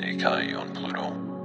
Aki on Pluto.